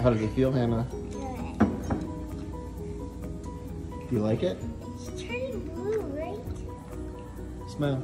How does it feel, Hannah? Good. Do you like it? It's turning blue, right? Smell.